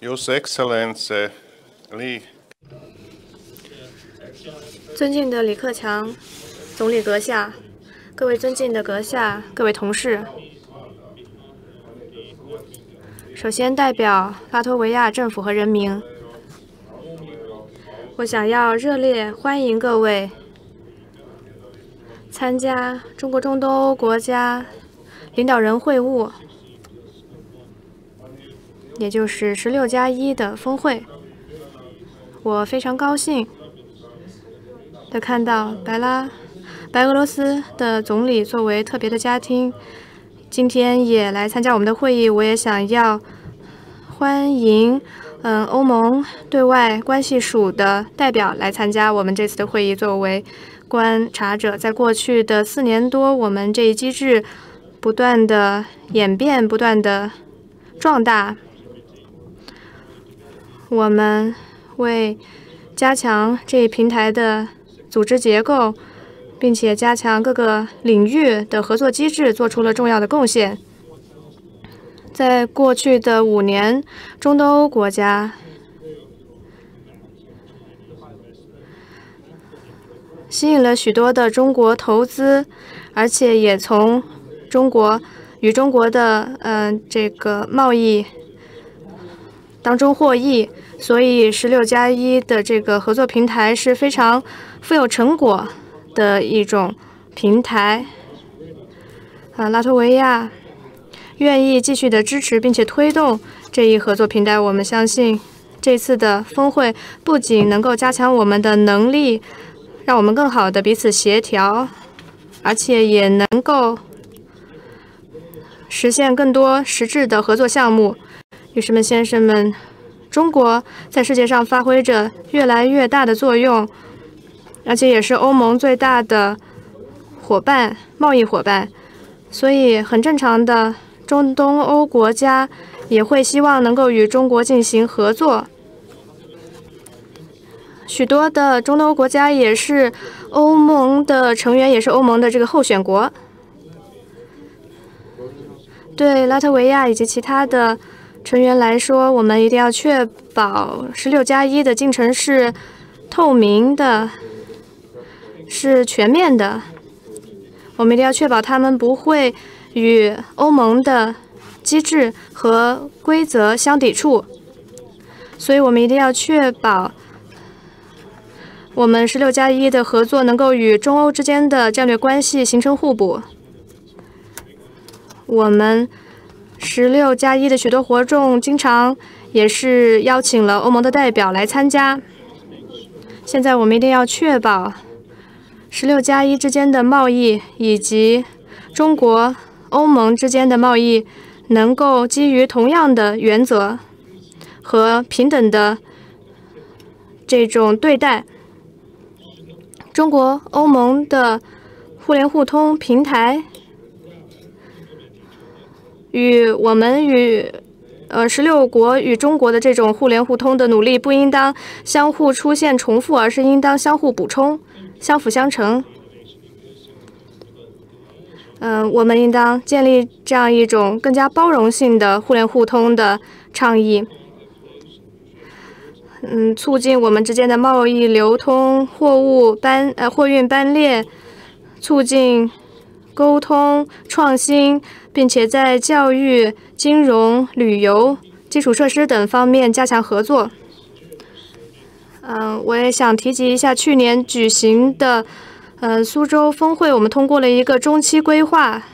Your Excellency Li 尊敬的李克强总理阁下，各位尊敬的阁下，各位同事，首先代表拉脱维亚政府和人民，我想要热烈欢迎各位参加中国中东欧国家领导人会晤。也就是十六加一的峰会，我非常高兴的看到白拉白俄罗斯的总理作为特别的嘉宾，今天也来参加我们的会议。我也想要欢迎嗯欧盟对外关系署的代表来参加我们这次的会议，作为观察者。在过去的四年多，我们这一机制不断的演变，不断的壮大。我们为加强这一平台的组织结构，并且加强各个领域的合作机制，做出了重要的贡献。在过去的五年，中东欧国家吸引了许多的中国投资，而且也从中国与中国的嗯这个贸易。当中获益，所以十六加一的这个合作平台是非常富有成果的一种平台。啊，拉脱维亚愿意继续的支持并且推动这一合作平台。我们相信这次的峰会不仅能够加强我们的能力，让我们更好的彼此协调，而且也能够实现更多实质的合作项目。女士们、先生们，中国在世界上发挥着越来越大的作用，而且也是欧盟最大的伙伴、贸易伙伴，所以很正常的，中东欧国家也会希望能够与中国进行合作。许多的中东欧国家也是欧盟的成员，也是欧盟的这个候选国。对拉脱维亚以及其他的。成员来说，我们一定要确保十六加一的进程是透明的，是全面的。我们一定要确保他们不会与欧盟的机制和规则相抵触。所以我们一定要确保我们十六加一的合作能够与中欧之间的战略关系形成互补。我们。十六加一的许多活动，经常也是邀请了欧盟的代表来参加。现在我们一定要确保十六加一之间的贸易以及中国、欧盟之间的贸易能够基于同样的原则和平等的这种对待。中国、欧盟的互联互通平台。与我们与呃十六国与中国的这种互联互通的努力，不应当相互出现重复，而是应当相互补充、相辅相成。嗯，我们应当建立这样一种更加包容性的互联互通的倡议，嗯，促进我们之间的贸易流通、货物班呃货运班列，促进沟通创新。并且在教育、金融、旅游、基础设施等方面加强合作。嗯，我也想提及一下去年举行的，呃，苏州峰会，我们通过了一个中期规划，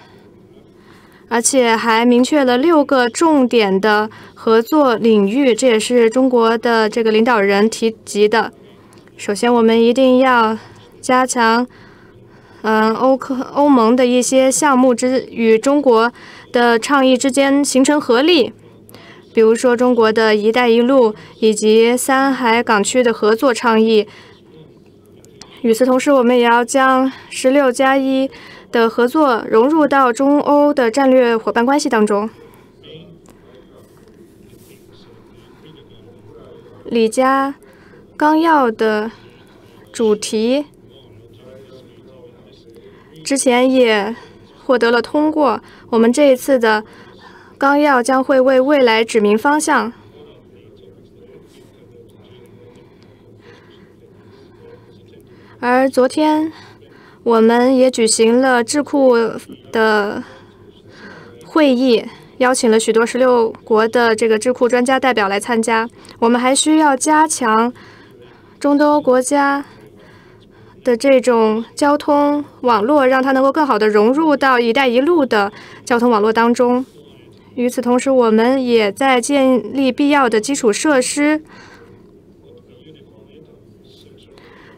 而且还明确了六个重点的合作领域，这也是中国的这个领导人提及的。首先，我们一定要加强。嗯，欧科欧盟的一些项目之与中国的倡议之间形成合力，比如说中国的一带一路以及三海港区的合作倡议。与此同时，我们也要将十六加一的合作融入到中欧的战略伙伴关系当中。李家纲要的主题。之前也获得了通过我们这一次的纲要将会为未来指明方向。而昨天我们也举行了智库的会议邀请了许多十六国的这个智库专家代表来参加。我们还需要加强中东国家的这种交通网络，让它能够更好的融入到“一带一路”的交通网络当中。与此同时，我们也在建立必要的基础设施。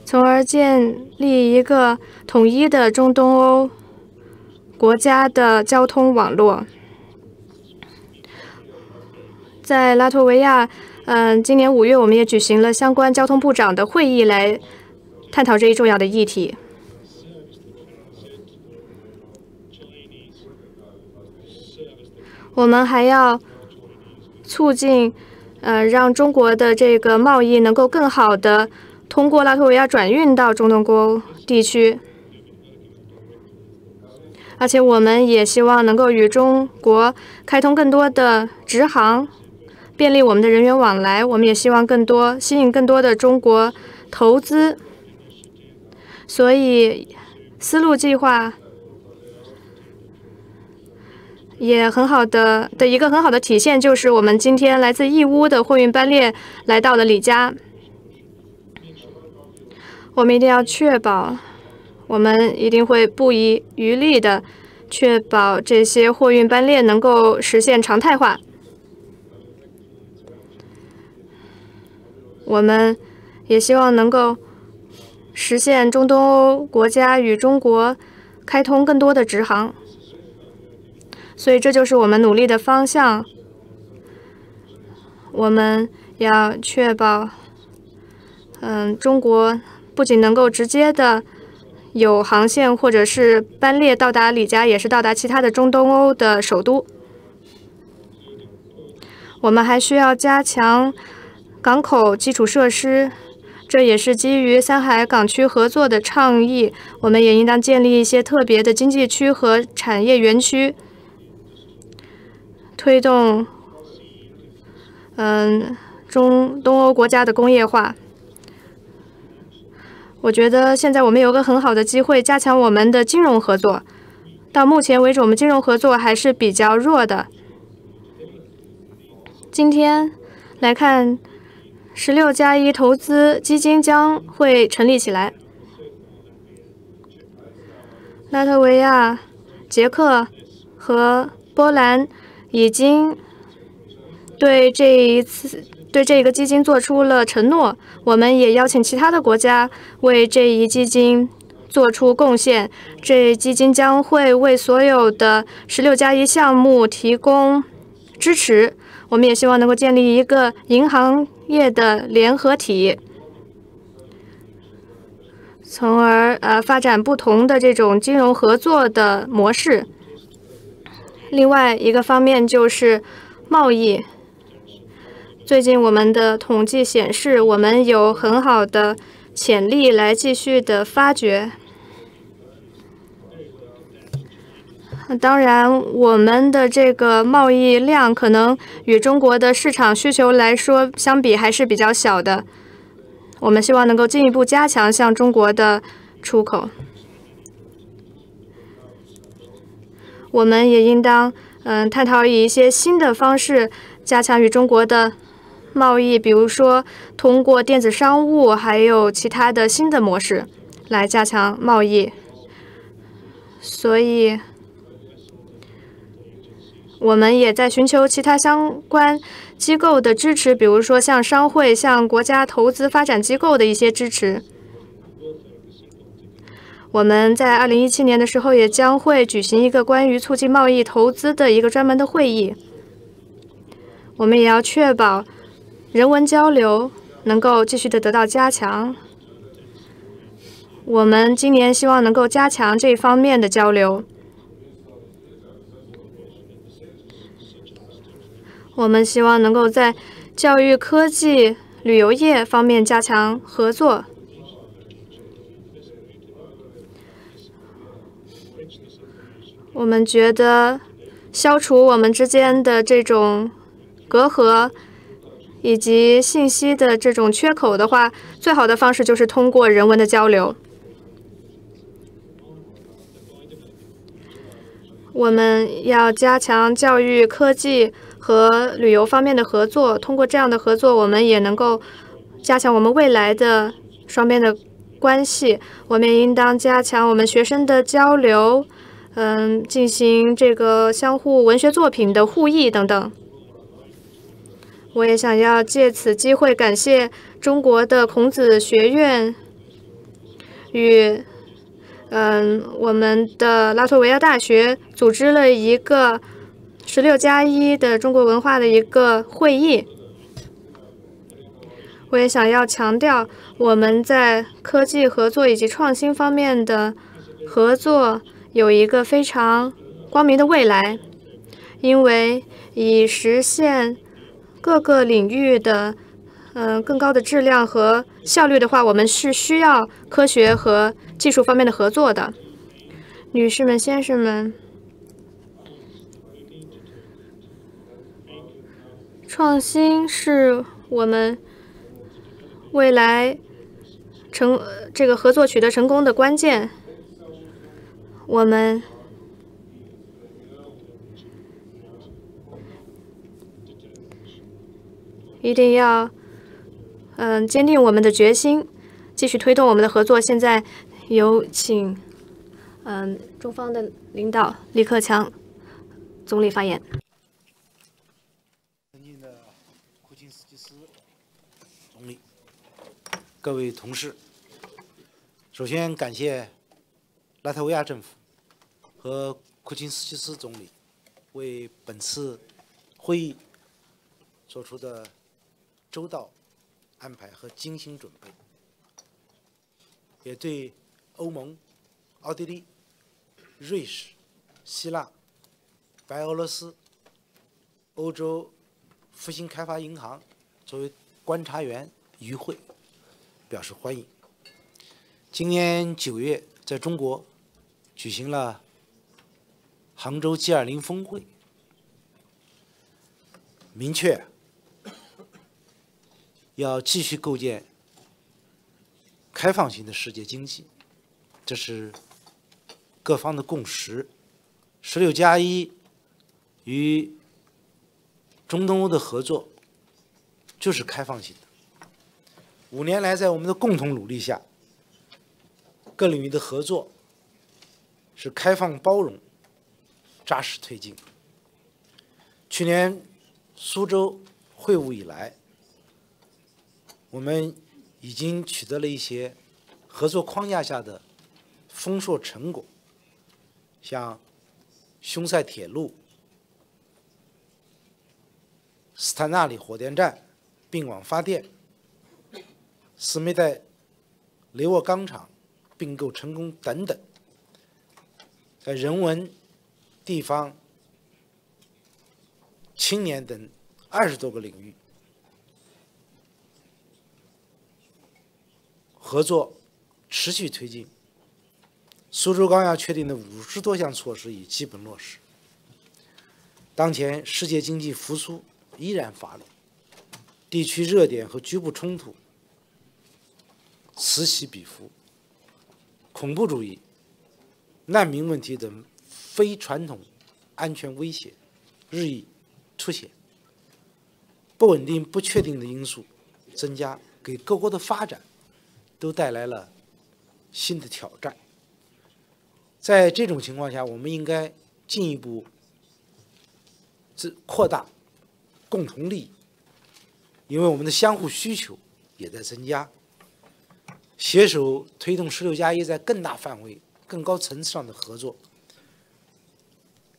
从而建立一个统一的中东欧国家的交通网络。在拉脱维亚，嗯，今年五月，我们也举行了相关交通部长的会议，来探讨这一重要的议题。我们还要促进，呃，让中国的这个贸易能够更好的。通过拉脱维亚转运到中东欧地区，而且我们也希望能够与中国开通更多的直航，便利我们的人员往来。我们也希望更多吸引更多的中国投资。所以，丝路计划也很好的的一个很好的体现，就是我们今天来自义乌的货运班列来到了李家。我们一定要确保，我们一定会不遗余力的确保这些货运班列能够实现常态化。我们也希望能够实现中东欧国家与中国开通更多的直航。所以，这就是我们努力的方向。我们要确保，嗯，中国。不仅能够直接的有航线或者是班列到达里加，也是到达其他的中东欧的首都。我们还需要加强港口基础设施，这也是基于三海港区合作的倡议。我们也应当建立一些特别的经济区和产业园区，推动嗯中东欧国家的工业化。我觉得现在我们有个很好的机会，加强我们的金融合作。到目前为止，我们金融合作还是比较弱的。今天来看，十六加一投资基金将会成立起来。拉脱维亚、捷克和波兰已经对这一次。对这个基金做出了承诺，我们也邀请其他的国家为这一基金做出贡献。这基金将会为所有的十六加一项目提供支持。我们也希望能够建立一个银行业的联合体，从而呃发展不同的这种金融合作的模式。另外一个方面就是贸易。最近我们的统计显示，我们有很好的潜力来继续的发掘。当然，我们的这个贸易量可能与中国的市场需求来说相比还是比较小的。我们希望能够进一步加强向中国的出口。我们也应当嗯探讨以一些新的方式加强与中国的。贸易，比如说通过电子商务，还有其他的新的模式来加强贸易。所以，我们也在寻求其他相关机构的支持，比如说像商会、像国家投资发展机构的一些支持。我们在二零一七年的时候也将会举行一个关于促进贸易投资的一个专门的会议。我们也要确保。人文交流能够继续的得到加强。我们今年希望能够加强这方面的交流。我们希望能够在教育科技旅游业方面加强合作。我们觉得消除我们之间的这种隔阂以及信息的这种缺口的话最好的方式就是通过人文的交流。我们要加强教育科技和旅游方面的合作。通过这样的合作，我们也能够加强我们未来的双边的关系。我们也应当加强我们学生的交流，嗯，进行这个相互文学作品的互译等等。我也想要借此机会感谢中国的孔子学院与。嗯，我们的拉脱维亚大学组织了一个“十六加一”的中国文化的一个会议。我也想要强调，我们在科技合作以及创新方面的合作有一个非常光明的未来，因为以实现各个领域的嗯更高的质量和效率的话，我们是需要科学和。技术方面的合作的，女士们、先生们，创新是我们未来成这个合作取得成功的关键。我们一定要嗯坚定我们的决心，继续推动我们的合作。现在。有请，嗯，中方的领导李克强总理发言。尊敬的库钦斯基斯总理，各位同事，首先感谢拉脱维亚政府和库钦斯基斯总理为本次会议做出的周到安排和精心准备，也对。欧盟、奥地利、瑞士、希腊、白俄罗斯、欧洲复兴开发银行作为观察员与会，表示欢迎。今年九月，在中国举行了杭州 G20 峰会，明确要继续构建开放型的世界经济。这是各方的共识。十六加一与中东欧的合作就是开放性的。五年来，在我们的共同努力下，各领域的合作是开放包容、扎实推进。去年苏州会晤以来，我们已经取得了一些合作框架下的。丰硕成果，像匈塞铁路、斯坦纳里火电站并网发电、斯梅代雷沃钢厂并购成功等等，在人文、地方、青年等二十多个领域合作持续推进。苏州纲要确定的五十多项措施已基本落实。当前世界经济复苏依然乏力，地区热点和局部冲突此起彼伏，恐怖主义、难民问题等非传统安全威胁日益凸显，不稳定、不确定的因素增加，给各国的发展都带来了新的挑战。在这种情况下，我们应该进一步这扩大共同利益，因为我们的相互需求也在增加，携手推动“十六加一”在更大范围、更高层次上的合作，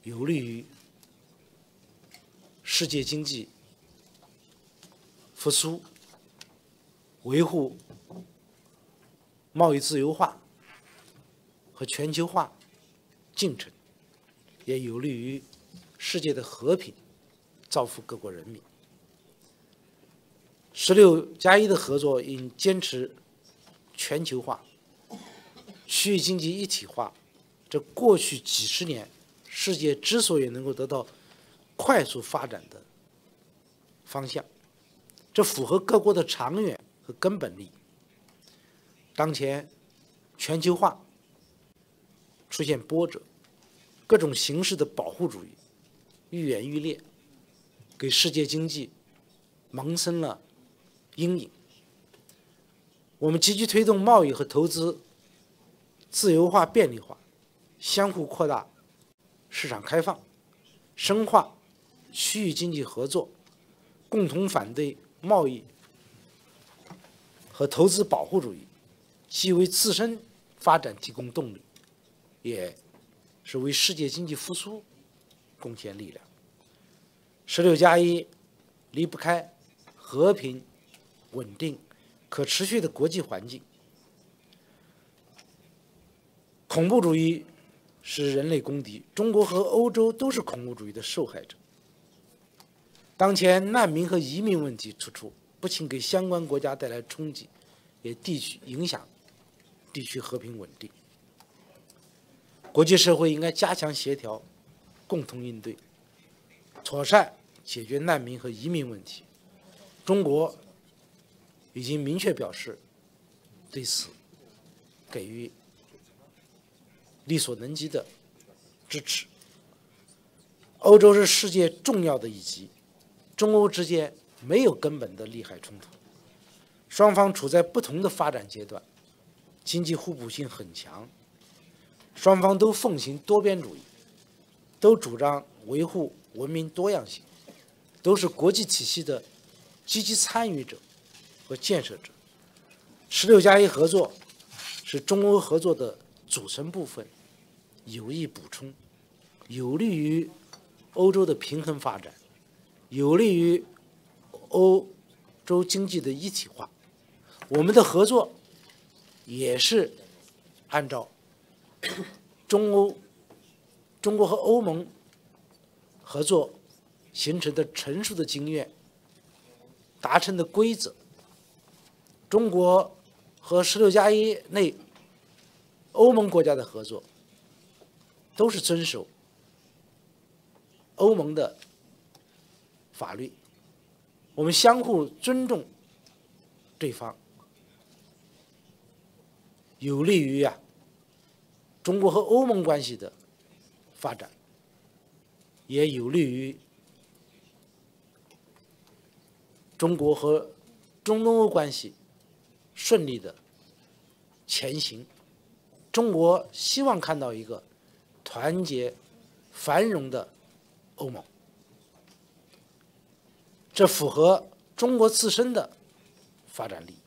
有利于世界经济复苏，维护贸易自由化和全球化。进程也有利于世界的和平，造福各国人民。十六加一的合作应坚持全球化、区域经济一体化。这过去几十年，世界之所以能够得到快速发展的方向，这符合各国的长远和根本利益。当前全球化。出现波折，各种形式的保护主义愈演愈烈，给世界经济萌生了阴影。我们积极推动贸易和投资自由化、便利化，相互扩大市场开放，深化区域经济合作，共同反对贸易和投资保护主义，既为自身发展提供动力，也是为世界经济复苏贡献力量。十六加一离不开和平、稳定。可持续的国际环境，恐怖主义是人类公敌，中国和欧洲都是恐怖主义的受害者。当前难民和移民问题突出，不仅给相关国家带来冲击，也地区影响地区和平稳定。国际社会应该加强协调，共同应对，妥善解决难民和移民问题。中国。已经明确表示对此给予力所能及的支持。欧洲是世界重要的一极，中欧之间没有根本的利害冲突，双方处在不同的发展阶段，经济互补性很强，双方都奉行多边主义，都主张维护文明多样性，都是国际体系的积极参与者。和建设者，十六加一合作是中欧合作的组成部分，有益补充，有利于欧洲的平衡发展，有利于欧洲经济的一体化。我们的合作也是按照中欧、中国和欧盟合作形成的成熟的经验达成的规则。中国和十六加一内欧盟国家的合作，都是遵守欧盟的法律，我们相互尊重对方，有利于呀中国和欧盟关系的发展，也有利于中国和中东欧关系。顺利的前行，中国希望看到一个团结、繁荣的欧盟，这符合中国自身的发展利益。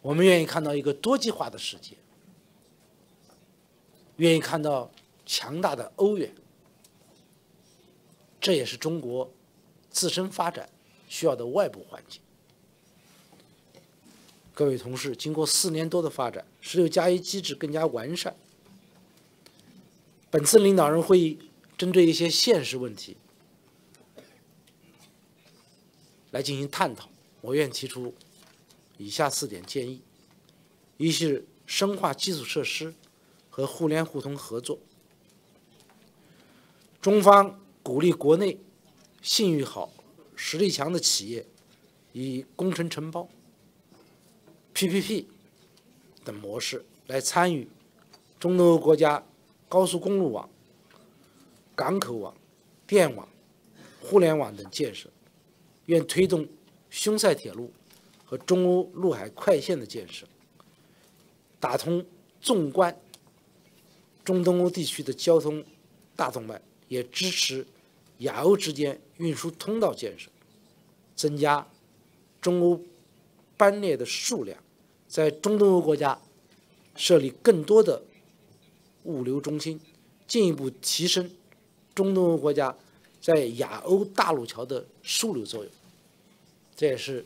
我们愿意看到一个多极化的世界，愿意看到强大的欧元，这也是中国自身发展需要的外部环境。各位同事，经过四年多的发展，十六加一机制更加完善。本次领导人会议针对一些现实问题来进行探讨，我愿提出以下四点建议：一是深化基础设施和互联互通合作，中方鼓励国内信誉好、实力强的企业以工程承包。PPP 等模式来参与中东欧国家高速公路网、港口网、电网、互联网等建设，愿推动匈塞铁路和中欧陆海快线的建设，打通纵观中东欧地区的交通大动脉，也支持亚欧之间运输通道建设，增加中欧。班列的数量，在中东欧国家设立更多的物流中心，进一步提升中东欧国家在亚欧大陆桥的枢纽作用。这也是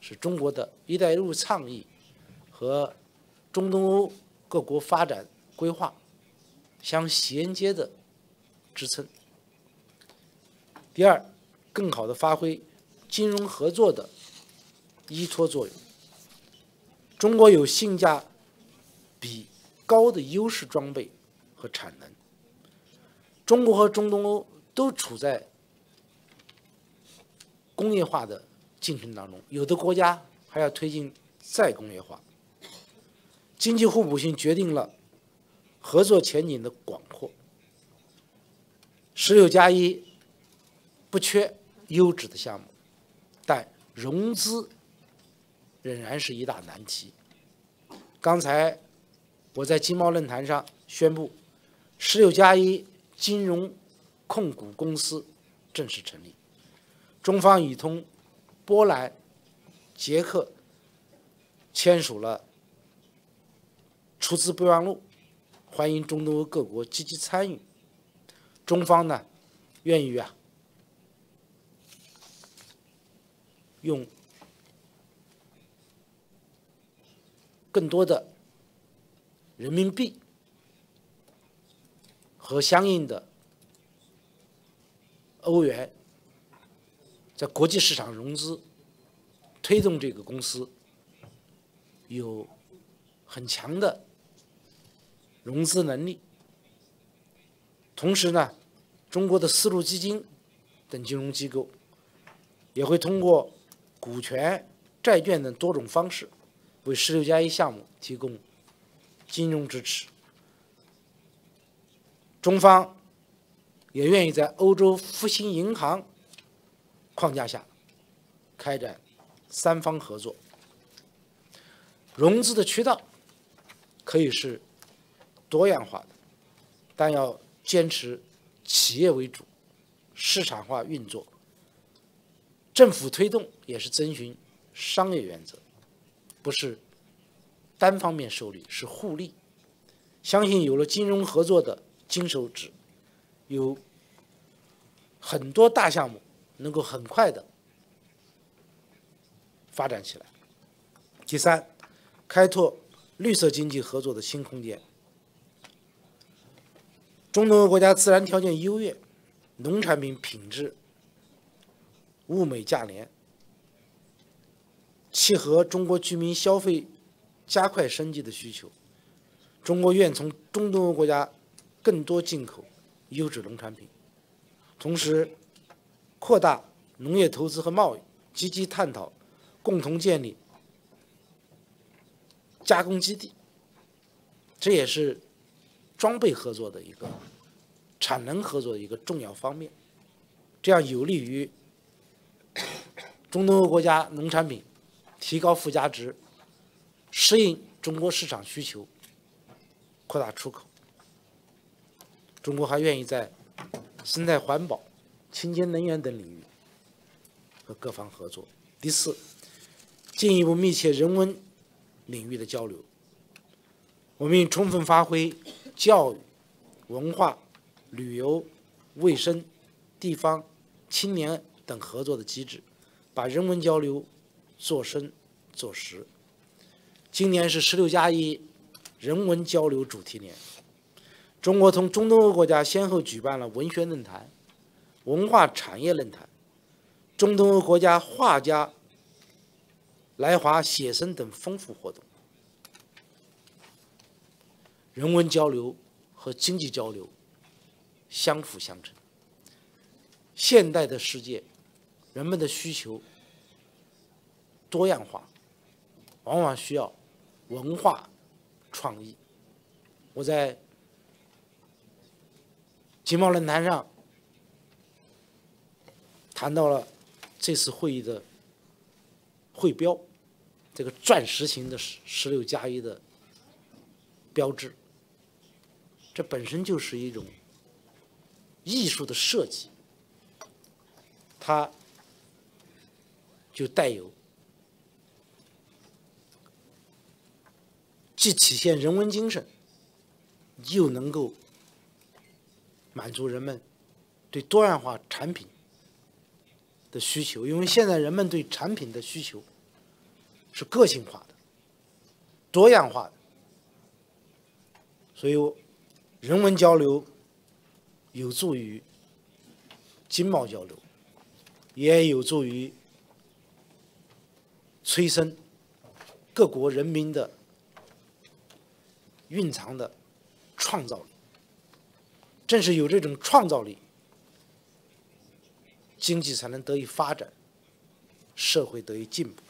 使中国的一带一路倡议和中东欧各国发展规划相衔接的支撑。第二，更好的发挥金融合作的。依托作用。中国有性价比高的优势装备和产能。中国和中东欧都处在工业化的进程当中，有的国家还要推进再工业化。经济互补性决定了合作前景的广阔。十六加一不缺优质的项目，但融资仍然是一大难题。刚才我在经贸论坛上宣布，十六加一金融控股公司正式成立，中方已同波兰、捷克签署了出资备忘录，欢迎中东各国积极参与。中方呢，愿意啊，用更多的人民币和相应的欧元，在国际市场融资，推动这个公司有很强的融资能力。同时呢，中国的丝路基金等金融机构也会通过股权、债券等多种方式，为“十六加一”项目提供金融支持。中方也愿意在欧洲复兴银行框架下开展三方合作。融资的渠道可以是多样化的，但要。坚持企业为主，市场化运作。政府推动也是遵循商业原则，不是单方面受力，是互利。相信有了金融合作的金手指，有很多大项目能够很快的发展起来。第三，开拓绿色经济合作的新空间。中东国家自然条件优越，农产品品质物美价廉，契合中国居民消费加快升级的需求。中国愿从中东欧国家更多进口优质农产品，同时扩大农业投资和贸易，积极探讨共同建立加工基地。这也是。装备合作的一个产能合作的一个重要方面，这样有利于中东欧国家农产品提高附加值，适应中国市场需求，扩大出口。中国还愿意在生态环保、清洁能源等领域和各方合作。第四，进一步密切人文领域的交流，我们应充分发挥。教育、文化、旅游、卫生、地方、青年等合作的机制，把人文交流做深做实。今年是“十六加一”人文交流主题年，中国同中东欧国家先后举办了文学论坛、文化产业论坛、中东欧国家画家来华写生等丰富活动。人文交流和经济交流相辅相成。现代的世界，人们的需求多样化，往往需要文化创意。我在经贸论坛上谈到了这次会议的会标，这个钻石型的十十六加一的标志。这本身就是一种艺术的设计，它就带有既体现人文精神，又能够满足人们对多样化产品的需求。因为现在人们对产品的需求是个性化的、多样化的，所以。人文交流有助于经贸交流，也有助于催生各国人民的蕴藏的创造力。正是有这种创造力，经济才能得以发展，社会得以进步。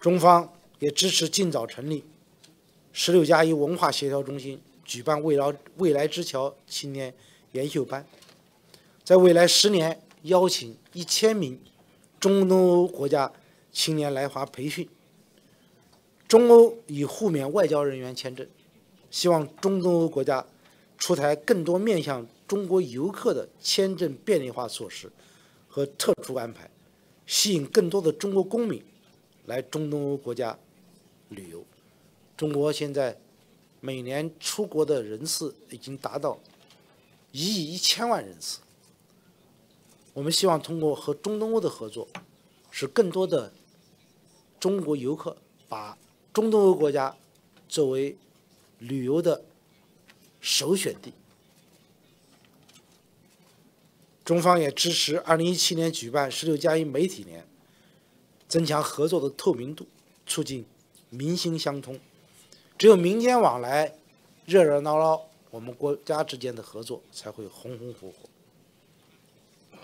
中方也支持尽早成立“十六加一”文化协调中心。举办未来未来之桥青年研修班，在未来十年邀请一千名中东欧国家青年来华培训。中欧已互免外交人员签证，希望中东欧国家出台更多面向中国游客的签证便利化措施和特殊安排，吸引更多的中国公民来中东欧国家旅游。中国现在每年出国的人次已经达到一亿一千万人次。我们希望通过和中东欧的合作，使更多的中国游客把中东欧国家作为旅游的首选地。中方也支持2017年举办“十六加一”媒体年，增强合作的透明度，促进民心相通。只有民间往来热热闹闹，我们国家之间的合作才会红红火火。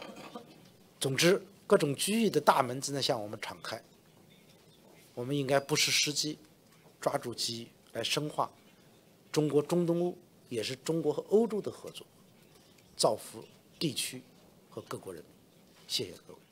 总之，各种机遇的大门正在向我们敞开，我们应该不失时机，抓住机遇来深化中国中东欧，也是中国和欧洲的合作，造福地区和各国人民。谢谢各位。